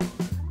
you